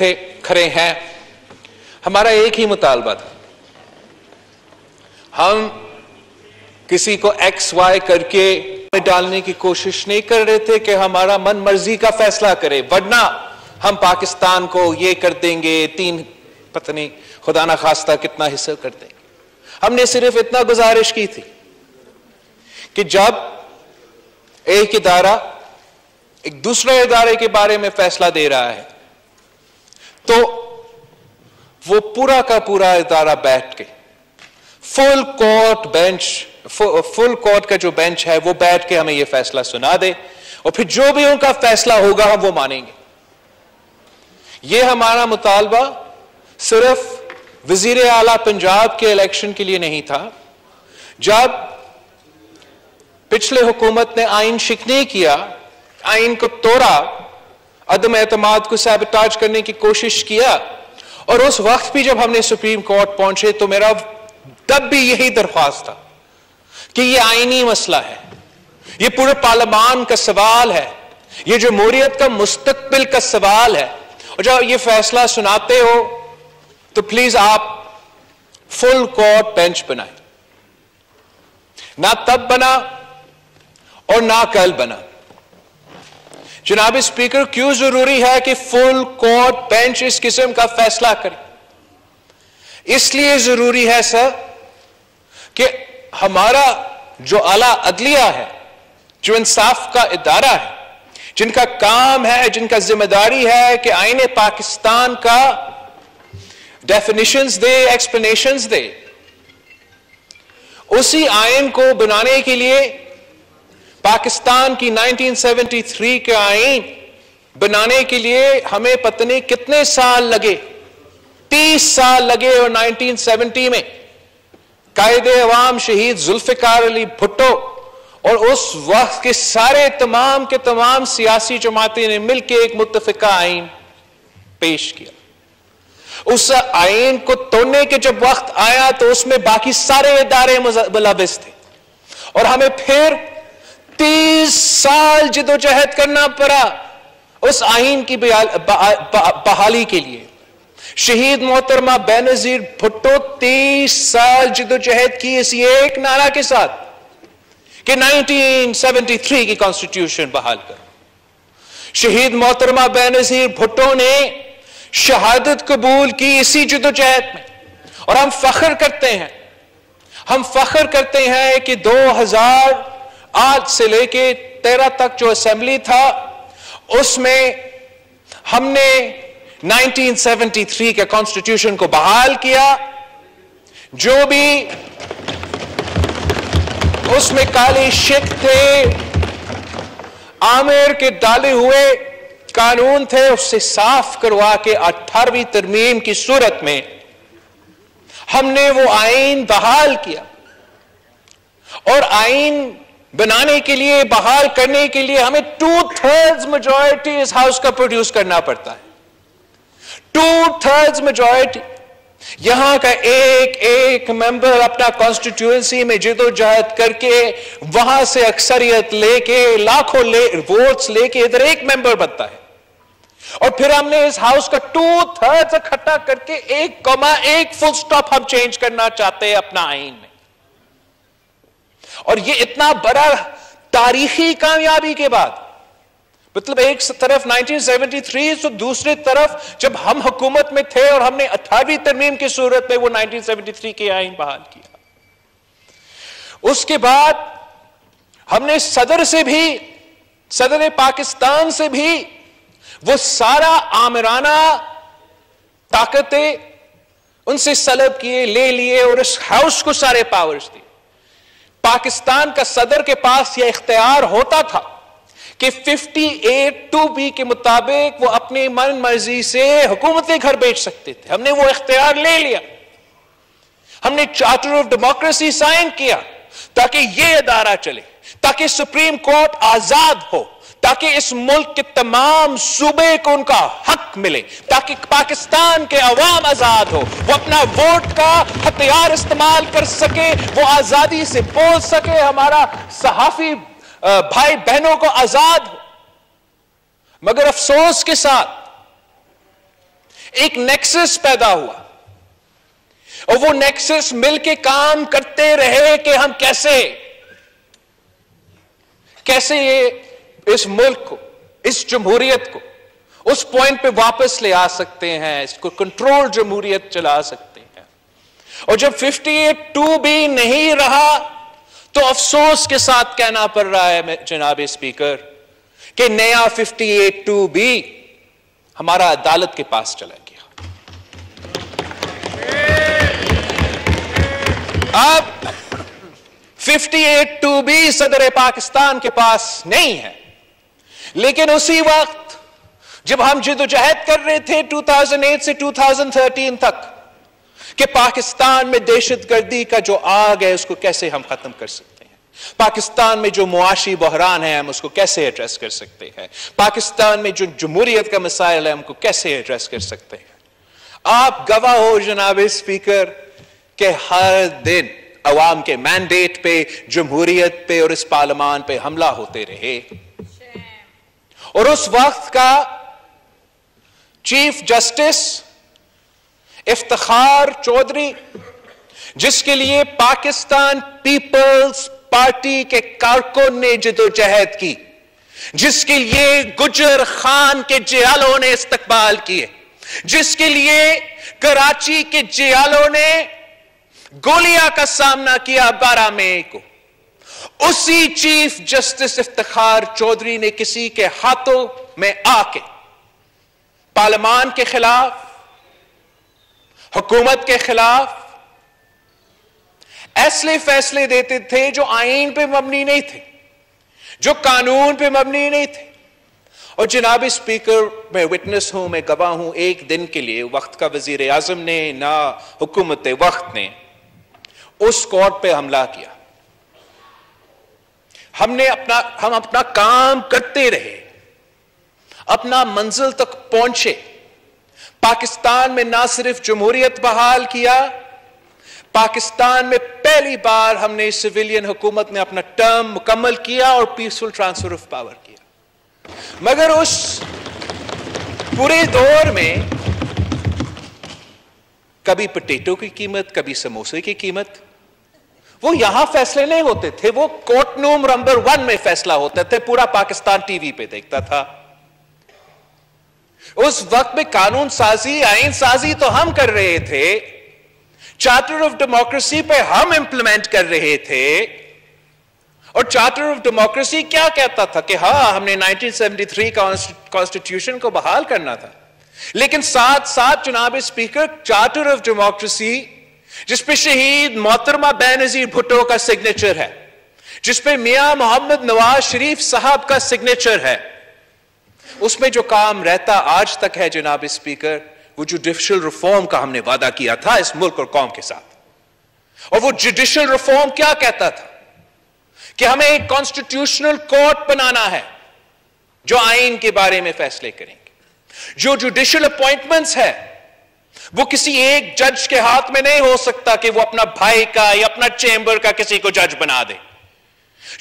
थे, खड़े हैं। हमारा एक ही मुतालबा था। हम किसी को एक्स वाई करके डालने की कोशिश नहीं कर रहे थे कि हमारा मन मर्ज़ी का फैसला करे। वरना हम पाकिस्तान को ये कर देंगे, तीन पत्नी खुदा ना खास्ता कितना हिस्सा कर देंगे। हमने सिर्फ़ इतना गुजारिश की थी कि जब एक इदारा एक दूसरे इदारे के बारे में फैसला दे रहा है तो वो पूरा का पूरा इदारा बैठ के full court bench full court का जो बेंच है, वो बैठ के हमें ये फैसला सुना दे और फिर जो भी उनका फैसला होगा, हम वो मानेंगे। ये हमारा मुतालबा सिर्फ़ वज़ीर आला पंजाब के इलेक्शन के लिए नहीं था। जब पिछले हुकूमत ने आइन शिकनी किया, आइन को तोड़ा अदम एतमाद को सैबटाज करने की कोशिश किया। और उस वक्त भी जब हमने सुप्रीम कोर्ट पहुँचे तो मेरा तब भी यही दरख्वास्त था कि यह आईनी मसला है। यह पूरे पार्लियामान का सवाल है। यह जमहूरियत का मुस्तकबिल का सवाल है। और जब ये फैसला सुनाते हो तो प्लीज़ आप फुल कोर्ट बेंच बनाए। ना तब बना और ना कल बना। जनाब स्पीकर, क्यों ज़रूरी है कि फुल कोर्ट बेंच इस किस्म का फैसला करे? इसलिए ज़रूरी है सर कि हमारा जो आला अदलिया है, जो इंसाफ का इदारा है, जिनका काम है, जिनका ज़िम्मेदारी है कि आईने पाकिस्तान का डेफिनेशंस दे एक्सप्लेनेशंस दे, उसी आयन को बनाने के लिए पाकिस्तान की 1973 के आइन बनाने के लिए हमें पत्नी कितने साल लगे? 30 साल लगे और 1970 में। कायदे अवाम शहीद जुल्फिकार अली भुट्टो और उस वक्त के सारे तमाम के तमाम सियासी जमातें ने मिलकर एक मुतफिका आइन पेश किया। उस आइन को तोड़ने के जब वक्त आया तो उसमें बाकी सारे इदारे मुलविस थे। और हमें फिर तीस साल जिदोजहद करना पड़ा उस आइन की बहाली के लिए। शहीद मोहतरमा बेनजीर भुट्टो तीस साल जिदोजहद की इस एक नारा के साथ कि 1973 की कॉन्स्टिट्यूशन बहाल कर। शहीद मोहतरमा बेनजीर भुट्टो ने शहादत कबूल की इसी जिदोजहद में। और हम फख्र करते हैं, हम फख्र करते हैं कि 2008 से लेके 13 तक जो असेंबली था, उसमें हमने 1973 के कॉन्स्टिट्यूशन को बहाल किया। जो भी उसमें काले शिक थे, आमिर के डाले हुए कानून थे, उससे साफ़ करवा के अठारहवीं तरमीम की सूरत में हमने वो आइन बहाल किया। और आइन बनाने के लिए बहाल करने के लिए हमें टू थर्ड मेजोरिटी इस हाउस का प्रोड्यूस करना पड़ता है। टू थर्ड मेजोरिटी यहाँ का एक एक मेंबर अपना कॉन्स्टिट्यूएंसी में जिदोजहद करके वहाँ से अक्सरियत लेके लाखों ले, वोट्स लेके इधर एक मेंबर बनता है। और फिर हमने इस हाउस का टू थर्ड इकट्ठा करके एक कमा एक फुल स्टॉप हम चेंज करना चाहते हैं अपना आइन। और ये इतना बड़ा तारीखी कामयाबी के बाद मतलब एक तरफ़ 1973 तो दूसरी तरफ़ जब हम हुकूमत में थे और हमने अठारहवीं तरमीम की सूरत में वो 1973 के आइन बहाल किया। उसके बाद हमने सदर से भी, सदर पाकिस्तान से भी वो सारा आमराना ताकतें उनसे सलब किए, ले लिए और इस हाउस को सारे पावर्स दिए। पाकिस्तान का सदर के पास यह इख्तियार होता था कि 58 टू बी के मुताबिक वो अपनी मन मर्ज़ी से हुकूमतें घर बेच सकते थे। हमने वो इख्तियार ले लिया। हमने चार्टर ऑफ़ डेमोक्रेसी साइन किया ताकि ये अदारा चले, ताकि सुप्रीम कोर्ट आज़ाद हो। ताकि इस मुल्क के तमाम सूबे को उनका हक मिले, ताकि पाकिस्तान के अवाम आज़ाद हो। वो अपना वोट का हथियार इस्तेमाल कर सके, वो आज़ादी से बोल सके, हमारा सहाफी भाई बहनों को आज़ाद हो। मगर अफसोस के साथ एक नेक्सस पैदा हुआ, और वो नेक्सस मिलके काम करते रहे कि हम कैसे कैसे ये इस मुल्क को, इस जमहूरियत को, उस पॉइंट पे वापस ले आ सकते हैं, इसको कंट्रोल जमहूरियत चला सकते हैं। और जब 58 टू भी नहीं रहा तो अफसोस के साथ कहना पड़ रहा है जनाब स्पीकर कि नया 58 टू भी हमारा अदालत के पास चला गया। अब 58 टू भी सदर पाकिस्तान के पास नहीं है। लेकिन उसी वक्त, जब हम जिदोजहद कर रहे थे 2008 से 2013 तक, कि पाकिस्तान में दहशत गर्दी का जो आग है, उसको कैसे हम खत्म कर सकते हैं? पाकिस्तान में जो मुआशी बहरान है, हम उसको कैसे एड्रेस कर सकते हैं? पाकिस्तान में जो जमहूरियत का मसाइल है हमको कैसे एड्रेस कर सकते हैं? आप गवाह हो, जनाब स्पीकर के हर दिन अवाम के मैंडेट पे, जमहूरियत पे और इस पार्लियामान पे हमला होते रहे। और उस वक्त का चीफ जस्टिस इफ्तार चौधरी, जिसके लिए पाकिस्तान पीपल्स पार्टी के कारकुन ने जदोजहद की, जिसके लिए गुजर खान के जियालों ने इस्तकबाल किए, जिसके लिए कराची के जियालों ने गोलियाँ का सामना किया बारह मई को। उसी चीफ जस्टिस इफ्तार चौधरी ने किसी के हाथों में आके पार्लियामान के खिलाफ, हुकूमत के खिलाफ ऐसे फैसले देते थे जो आइन पे मबनी नहीं थे, जो कानून पे मबनी नहीं थे। और जनाब स्पीकर, मैं विटनेस हूँ, मैं गवाह हूँ, एक दिन के लिए वक्त का वज़ीर आज़म ने, ना हुकूमत वक्त ने उस कोर्ट पे हमला किया। हमने अपना, हम अपना काम करते रहे, अपना मंजिल तक पहुँचे। पाकिस्तान में ना सिर्फ़ जमहूरियत बहाल किया, पाकिस्तान में पहली बार हमने सिविलियन हुकूमत ने अपना टर्म मुकम्मल किया और पीसफुल ट्रांसफ़र ऑफ़ पावर किया। मगर उस पूरे दौर में कभी पटेटो की कीमत, कभी समोसे की कीमत वो यहाँ फैसले नहीं होते थे, वो कोर्ट नूम नंबर वन में फैसला होते थे, पूरा पाकिस्तान टीवी पे देखता था। उस वक्त में कानून साजी आइन साजी तो हम कर रहे थे, चार्टर ऑफ़ डेमोक्रेसी पे हम इंप्लीमेंट कर रहे थे, और चार्टर ऑफ़ डेमोक्रेसी क्या कहता था कि हाँ हमने 1973 कॉन्स्टिट्यूशन को बहाल करना था। लेकिन साथ साथ चुनावी स्पीकर, चार्टर ऑफ़ डेमोक्रेसी जिसपे शहीद मोहतरमा बेनजीर भुट्टो का सिग्नेचर है, जिसपे मियाँ मोहम्मद नवाज़ शरीफ साहब का सिग्नेचर है। उसमें जो काम रहता आज तक है, जनाब स्पीकर, वो जुडिशियल रिफॉर्म का हमने वादा किया था इस मुल्क और कौम के साथ। और वो जुडिशियल रिफॉर्म क्या कहता था? कि हमें एक कॉन्स्टिट्यूशनल कोर्ट बनाना है, जो आइन के बारे में फैसले करेंगे। जो जुडिशियल अपॉइंटमेंट्स है वो किसी एक जज के हाथ में नहीं हो सकता कि वो अपना भाई का या अपना चेंबर का किसी को जज बना दे।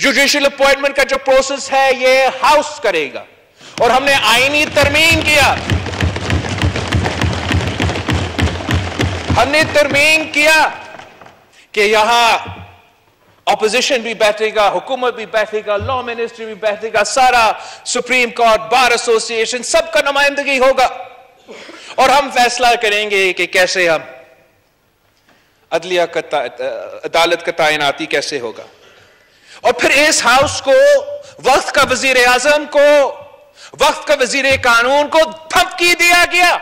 जुडिशियल अपॉइंटमेंट का जो प्रोसेस है, ये हाउस करेगा। और हमने आईनी तरमीम किया। हमने तरमीम किया कि यहाँ ऑपोजिशन भी बैठेगा, हुकूमत भी बैठेगा लॉ मिनिस्ट्री भी बैठेगा, सारा सुप्रीम कोर्ट बार एसोसिएशन सबका नुमाइंदगी होगा। और हम फैसला करेंगे कि कैसे हम अदलिया का अदालत का तैनाती कैसे होगा। और फिर इस हाउस को, वक्त का वज़ीर आज़म को, वक्त का वज़ीर कानून को धमकी दिया गया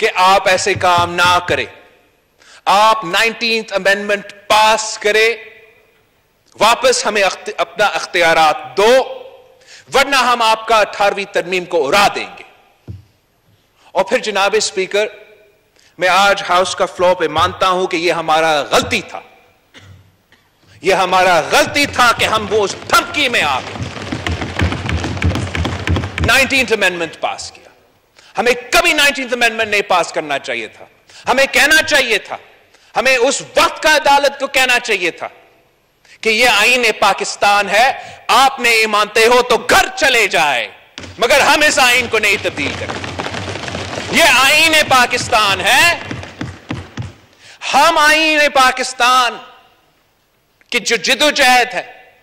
कि आप ऐसे काम ना करें। आप नाइनटीन अमेंडमेंट पास करें, वापस हमें अपना अख्तियार दो, वरना हम आपका अठारहवीं तरमीम को उड़ा देंगे। और फिर जनाब स्पीकर मैं आज हाउस का फ्लो पे मानता हूँ कि यह हमारा गलती था। यह हमारा गलती था कि हम वो उस धमकी में आ गए। नाइनटीन अमेंडमेंट पास किया। हमें कभी नाइनटीन अमेंडमेंट नहीं पास करना चाहिए था। हमें कहना चाहिए था। हमें उस वक्त का अदालत को कहना चाहिए था कि यह आईन पाकिस्तान है आपने ये मानते हो तो घर चले जाए। मगर हम इस आइन को नहीं तब्दील करें ये आईन पाकिस्तान है। हम आईन पाकिस्तान की जो जिदोजहद है,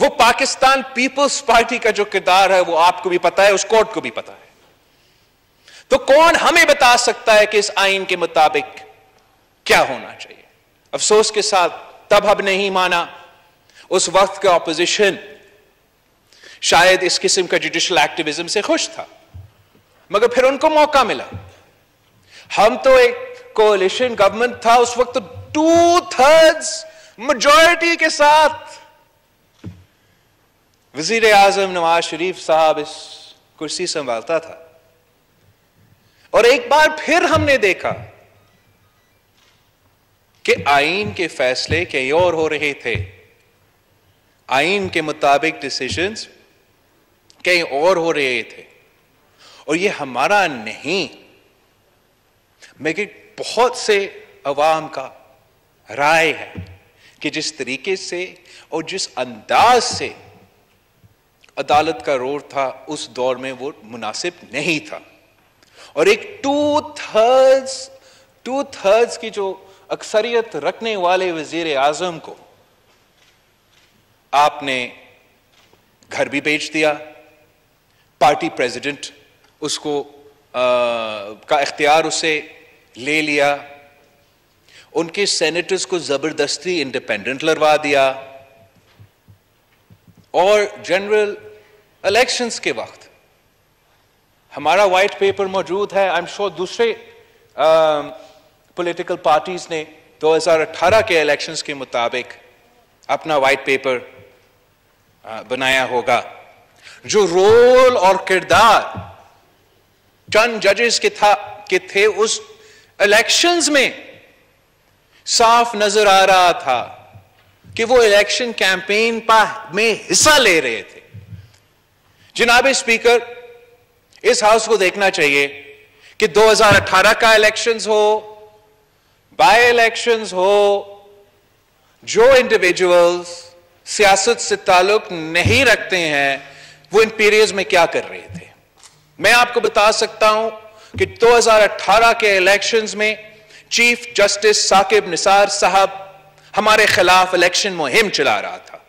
वो पाकिस्तान पीपल्स पार्टी का जो किरदार है, वो आपको भी पता है, उस कोर्ट को भी पता है। तो कौन हमें बता सकता है कि इस आइन के मुताबिक क्या होना चाहिए? अफसोस के साथ, तब हम नहीं माना। उस वक्त का ऑपोजिशन शायद इस किस्म का जुडिशल एक्टिविज्म से खुश था। मगर फिर उनको मौका मिला। हम तो एक कोलिशन गवर्नमेंट था, उस वक्त टू थर्ड्स मेजोरिटी के साथ। वज़ीर आज़म नवाज़ शरीफ साहब इस कुर्सी संभालता था। और एक बार फिर हमने देखा कि आइन के फैसले कहीं और हो रहे थे। आइन के मुताबिक डिसीजंस कहीं और हो रहे थे। और ये हमारा नहीं। मगर बहुत से अवाम का राय है कि जिस तरीके से और जिस अंदाज से अदालत का रोल था, उस दौर में वो मुनासिब नहीं था। और एक टू थर्ड्स टू थर्ड्स की जो अक्सरियत रखने वाले वज़ीर आज़म को आपने घर भी बेच दिया, पार्टी प्रेसिडेंट उसको आ, का इख्तियार उसे ले लिया। उनके सेनेटर्स को ज़बरदस्ती इंडिपेंडेंट लड़वा दिया। और जनरल इलेक्शंस के वक्त हमारा वाइट पेपर मौजूद है। आई एम श्योर दूसरे पॉलिटिकल पार्टीज़ ने 2018 के इलेक्शंस के मुताबिक अपना वाइट पेपर आ, बनाया होगा। जो रोल और किरदार चंद जजेस के था, के थे उस इलेक्शंस में साफ़ नज़र आ रहा था कि वो इलेक्शन कैंपेन पा, में हिस्सा ले रहे थे। जिनाब स्पीकर इस हाउस को देखना चाहिए कि 2018 का इलेक्शंस हो बाय इलेक्शंस हो, जो इंडिविजुअल्स सियासत से ताल्लुक नहीं रखते हैं, वो इन पीरियड्स में क्या कर रहे थे? मैं आपको बता सकता हूँ कि 2018 के इलेक्शंस में चीफ जस्टिस साकिब निसार साहब हमारे खिलाफ इलेक्शन मुहिम चला रहा था।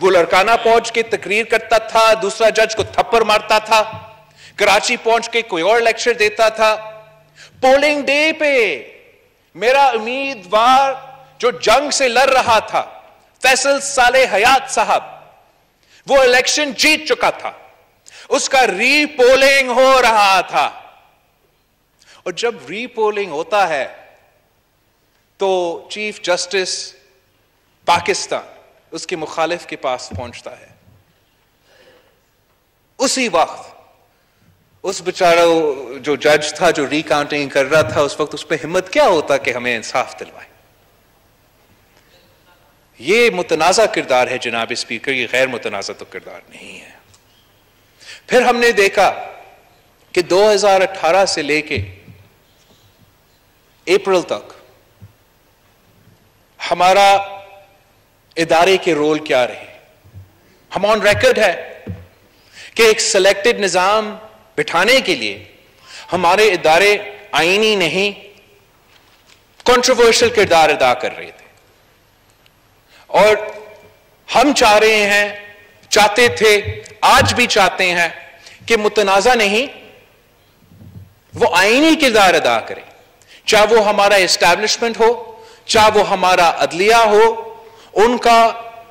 वो लड़काना पहुँच के तकरीर करता था, दूसरा जज को थप्पड़ मारता था, कराची पहुँच के कोई और लेक्चर देता था। पोलिंग डे पे मेरा उम्मीदवार जो जंग से लड़ रहा था, फैसल साले हयात साहब, वो इलेक्शन जीत चुका था। उसका रीपोलिंग हो रहा था। और जब रीपोलिंग होता है तो चीफ जस्टिस पाकिस्तान उसके मुखालिफ के पास पहुँचता है। उसी वक्त उस बेचारा जो जज था, जो रिकाउंटिंग कर रहा था, उस वक्त उस पर हिम्मत क्या होता कि हमें इंसाफ दिलवाए? ये मुतनाज़ा किरदार है जनाब स्पीकर, ये गैर मुतनाज़ा तो किरदार नहीं है। फिर हमने देखा कि 2018 से लेके अप्रैल तक हमारा इदारे के रोल क्या रहे? हम ऑन रिकॉर्ड है कि एक सिलेक्टेड निज़ाम बिठाने के लिए हमारे इदारे आईनी नहीं कंट्रोवर्शियल किरदार अदा कर रहे थे। और हम चाह रहे हैं, चाहते थे, आज भी चाहते हैं कि मुतनाज़ा नहीं, वो आईनी किरदार अदा करे। चाहे वो हमारा इस्टेब्लिशमेंट हो, चाहे वो हमारा अदलिया हो, उनका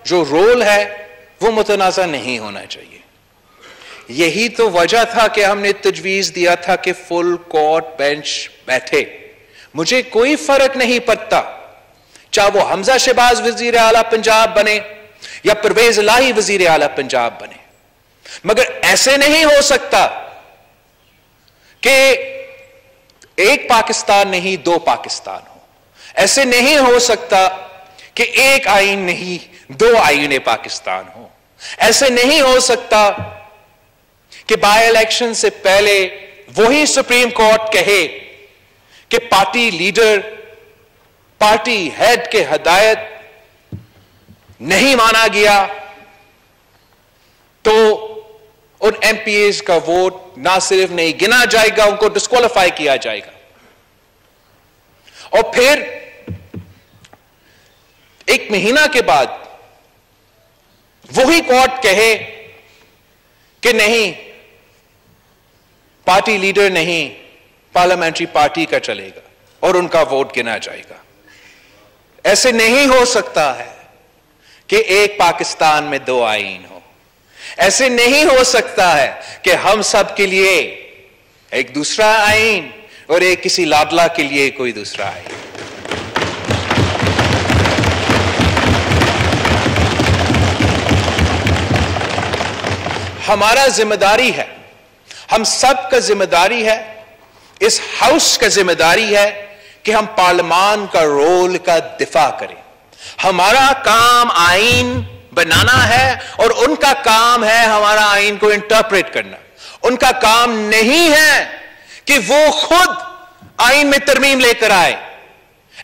जो रोल है, वो मुतनाज़ा नहीं होना चाहिए। यही तो वजह था कि हमने तजवीज दिया था कि फुल कोर्ट बेंच बैठे। मुझे कोई फ़र्क नहीं पड़ता, चाहे वो हमजा शहबाज वज़ीर आला पंजाब बने या परवेज लाही वज़ीर आला पंजाब बने। मगर ऐसे नहीं हो सकता कि एक पाकिस्तान नहीं, दो पाकिस्तान हो। ऐसे नहीं हो सकता कि एक आइन नहीं, दो आइन पाकिस्तान हो। ऐसे नहीं हो सकता कि बाय इलेक्शन से पहले वही सुप्रीम कोर्ट कहे कि पार्टी लीडर, पार्टी हेड के हदायत नहीं माना गया। तो उन एमपीए का वोट ना सिर्फ़ नहीं गिना जाएगा, उनको डिस्कालीफाई किया जाएगा। और फिर एक महीना के बाद वही कोर्ट कहे कि नहीं पार्टी लीडर नहीं पार्लियामेंट्री पार्टी का चलेगा और उनका वोट गिना जाएगा। ऐसे नहीं हो सकता है कि एक पाकिस्तान में दो आइन हो। ऐसे नहीं हो सकता है कि हम सब के लिए एक दूसरा आइन और एक किसी लाडला के लिए कोई दूसरा आइन हमारा ज़िम्मेदारी है, हम सब का ज़िम्मेदारी है, इस हाउस का ज़िम्मेदारी है कि हम पार्लियामान का रोल का दिफा करें। हमारा काम आइन बनाना है और उनका काम है हमारा आइन को इंटरप्रेट करना। उनका काम नहीं है कि वो खुद आइन में तरमीम लेकर आए।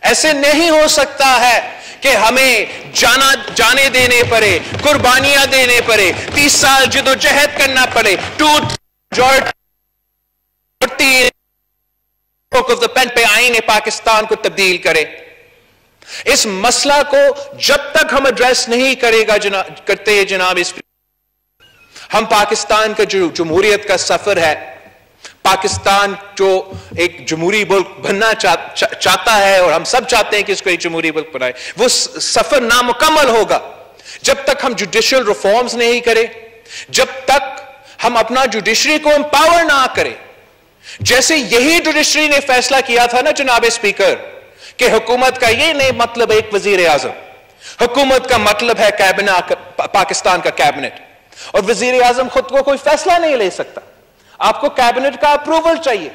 ऐसे नहीं हो सकता है कि हमें जाना, जाने देने पड़े, कुर्बानियाँ देने पड़े, तीस साल जदोजहद करना पड़े टू जॉर्ट पेन पे आईने पाकिस्तान को तब्दील करे। इस मसला को जब तक हम एड्रेस नहीं करेगा जना, करते जनाब इस हम पाकिस्तान का जो जमहूरियत का सफ़र है पाकिस्तान जो एक जमहूरी मुल्क बनना चा, चा, चाहता है और हम सब चाहते हैं कि इसको एक जमहूरी मुल्क बनाए वो सफ़र नामुकम्मल होगा। जब तक हम जुडिशियल रिफॉर्म्स नहीं करें जब तक हम अपना जुडिशरी को एम्पावर ना करें जैसे यही जुडिशरी ने फैसला किया था ना जनाब स्पीकर कि हुकूमत का ये नहीं मतलब एक वज़ीर आज़म हुकूमत का मतलब है कैबिना पाकिस्तान का कैबिनेट। और वज़ीर आज़म खुद को कोई फैसला नहीं ले सकता। आपको कैबिनेट का अप्रूवल चाहिए।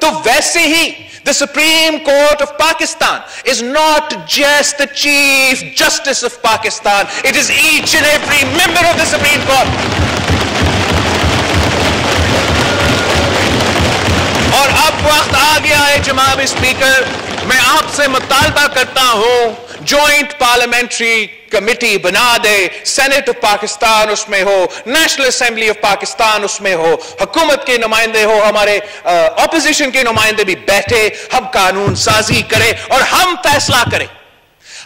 तो वैसे ही the Supreme Court of Pakistan is not just the Chief Justice of Pakistan it is each and every member of the Supreme Court और अब वक्त आ गया है जनाब स्पीकर। मैं आपसे मुतालबा करता हूँ ज्वाइंट पार्लियामेंट्री कमिटी बना दे सेनेट ऑफ़ पाकिस्तान उसमें हो नेशनल असेंबली ऑफ़ पाकिस्तान उसमें हो, हुकूमत के नुमाइंदे हो, हमारे ऑपोजिशन के नुमाइंदे भी बैठे, हम कानून साजी करें और हम फैसला करें।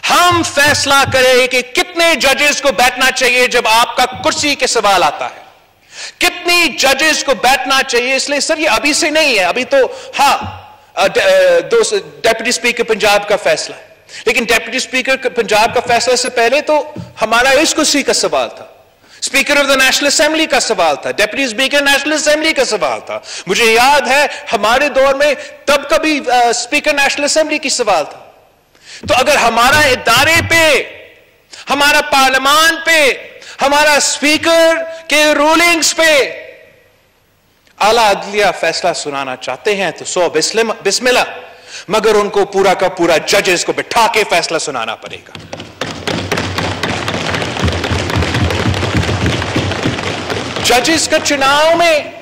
हम फैसला करें कि कितने जजेस को बैठना चाहिए जब आपका कुर्सी के सवाल आता है। कितनी जजेस को बैठना चाहिए, इसलिए सर ये अभी से नहीं है, अभी तो हाँ दो डेप्यूटी स्पीकर पंजाब का फैसला है। लेकिन डेप्यूटी स्पीकर पंजाब का फैसला से पहले तो हमारा इस कुर्सी का सवाल था। Speaker of the National Assembly का सवाल था। डेप्यूटी स्पीकर नेशनल असेंबली का सवाल था। मुझे याद है, हमारे दौर में तब कभी स्पीकर नेशनल असेंबली की सवाल था। तो अगर हमारा इदारे पे, हमारा पार्लियामान पे, हमारा स्पीकर के रूलिंग्स पे आला अदलिया फैसला सुनाना चाहते हैं तो सो बिस्मिल्ला मगर उनको पूरा का पूरा जजेस को बिठा के फैसला सुनाना पड़ेगा। जजेस का चुनाव में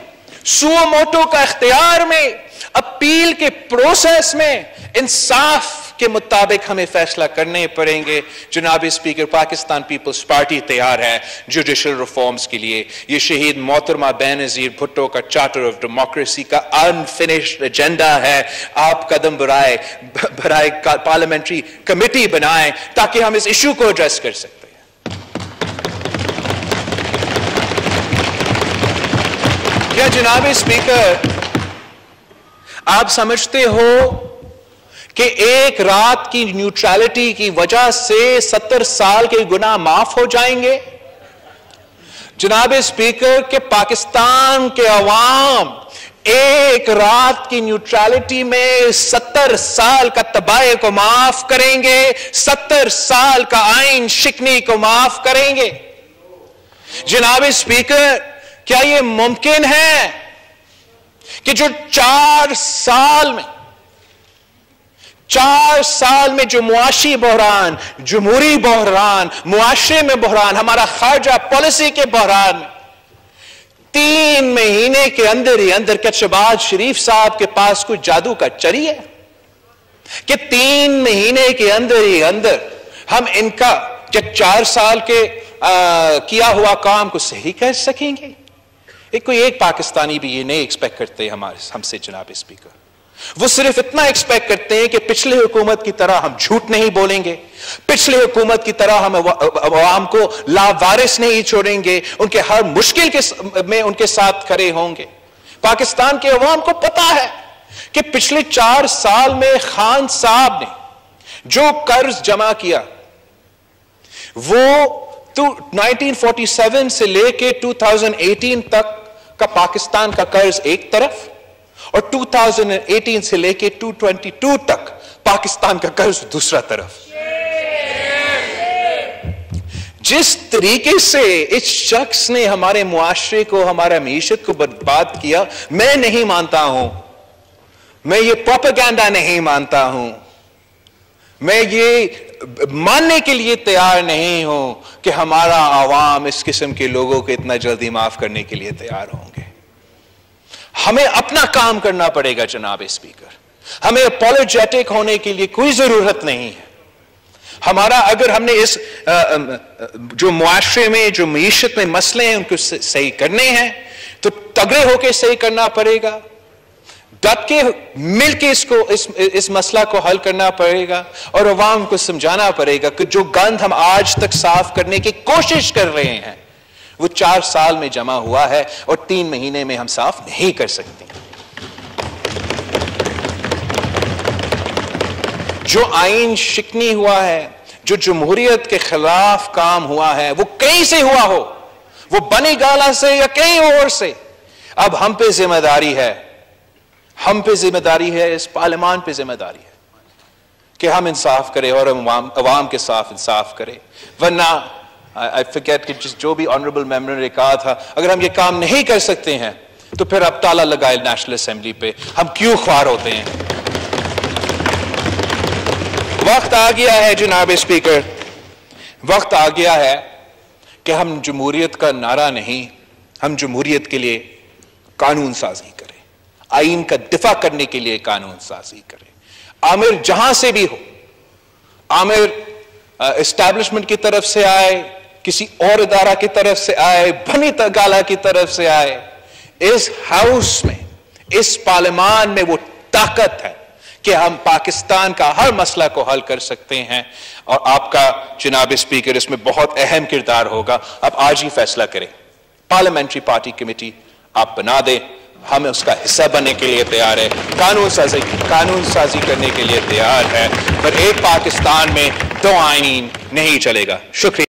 सुओ मोटो का इख्तियार में, अपील के प्रोसेस में, इंसाफ के मुताबिक हमें फैसला करने पड़ेंगे। जनाब स्पीकर, पाकिस्तान पीपल्स पार्टी तैयार है जुडिशल रिफॉर्म्स के लिए। ये शहीद मोहतरमा बेनजीर भुट्टो का चार्टर ऑफ़ डेमोक्रेसी का अनफिनिश्ड एजेंडा है। आप कदम बढ़ाए बढ़ाए पार्लियामेंट्री कमेटी बनाए ताकि हम इस इशू को एड्रेस कर सकते हैं। जनाब स्पीकर आप समझते हो कि एक रात की न्यूट्रलिटी की वजह से सत्तर साल के गुना माफ़ हो जाएँगे। जनाब स्पीकर के पाकिस्तान के अवाम एक रात की न्यूट्रलिटी में सत्तर साल का तबाह को माफ़ करेंगे, सत्तर साल का आइन शिकनी को माफ़ करेंगे। जनाब स्पीकर क्या यह मुमकिन है कि जो चार साल में चार साल में जो मुआशी बहरान जमहूरी बहरान मुआशरे में बहरान हमारा खारजा पॉलिसी के बहरान तीन महीने के अंदर ही अंदर क्या शबाज शरीफ साहब के पास कोई जादू का चरी है? कि तीन महीने के अंदर ही अंदर हम इनका क्या चार साल के आ, किया हुआ काम को सही कर सकेंगे? एक कोई एक पाकिस्तानी भी ये नहीं एक्सपेक्ट करते हमारे हमसे जनाब स्पीकर वो सिर्फ़ इतना एक्सपेक्ट करते हैं कि पिछले हुकूमत की तरह हम झूठ नहीं बोलेंगे। पिछले हुकूमत की तरह हम अवाम को लावारिस नहीं छोड़ेंगे। उनके हर मुश्किल के में उनके साथ खड़े होंगे। पाकिस्तान के अवाम को पता है कि पिछले चार साल में खान साहब ने जो कर्ज जमा किया, वो तो 1947 से लेके 2018 तक का पाकिस्तान का कर्ज एक तरफ़ और 2018 से लेके 222 तक पाकिस्तान का कर्ज दूसरा तरफ़। जिस तरीके से इस शख्स ने हमारे मुआशरे को, हमारे मीशत को बर्बाद किया, मैं नहीं मानता हूँ। मैं ये प्रोपेगेंडा नहीं मानता हूँ। मैं ये मानने के लिए तैयार नहीं हूँ कि हमारा आवाम इस किस्म के लोगों को इतना जल्दी माफ़ करने के लिए तैयार होंगे। हमें अपना काम करना पड़ेगा, जनाब स्पीकर। हमें अपोलोजेटिक होने के लिए कोई ज़रूरत नहीं है। हमारा, अगर हमने इस जो मुआशरे में, जो मीशत में मसले हैं, उनको सही करने हैं तो तगड़े होकर सही करना पड़ेगा। डट के मिल के इसको, इस इस मसला को हल करना पड़ेगा, और अवाम को समझाना पड़ेगा कि जो गंद हम आज तक साफ़ करने की कोशिश कर रहे हैं वो चार साल में जमा हुआ है और तीन महीने में हम साफ़ नहीं कर सकते। जो आइन शिकनी हुआ है, जो जमहूरियत के खिलाफ काम हुआ है, वो कहीं से हुआ हो? वो बनी गाला से या कहीं और से? अब हम पे ज़िम्मेदारी है। हम पे ज़िम्मेदारी है, इस पार्लियामान पे ज़िम्मेदारी है कि हम इंसाफ करें और अवाम के साथ इंसाफ करें। वरना आई फिगेट कि जिस, जो भी ऑनरेबल मेंबर ने कहा था, अगर हम ये काम नहीं कर सकते हैं तो फिर अब ताला लगाए नेशनल असेंबली पे। हम क्यों ख्वार होते हैं? वक्त आ गया है, जनाब स्पीकर वक्त आ गया है कि हम जमहूरियत का नारा नहीं, हम जमहूरियत के लिए कानून साजी करें। आइन का दिफा करने के लिए कानून साजी करें। आमिर जहाँ से भी हो, आमिर एस्टैब्लिशमेंट की तरफ़ से आए किसी और इदारा की तरफ़ से आए भनी तगाला की तरफ़ से आए, इस हाउस में, इस पार्लियामान में वो ताकत है कि हम पाकिस्तान का हर मसला को हल कर सकते हैं और आपका जनाब स्पीकर इसमें बहुत अहम किरदार होगा। आप आज ही फैसला करें। पार्लियामेंट्री पार्टी कमेटी आप बना दें। हम उसका हिस्सा बनने के लिए तैयार है। कानून साजी कानून साजी करने के लिए तैयार है। पर एक पाकिस्तान में दो आइन नहीं चलेगा। शुक्रिया।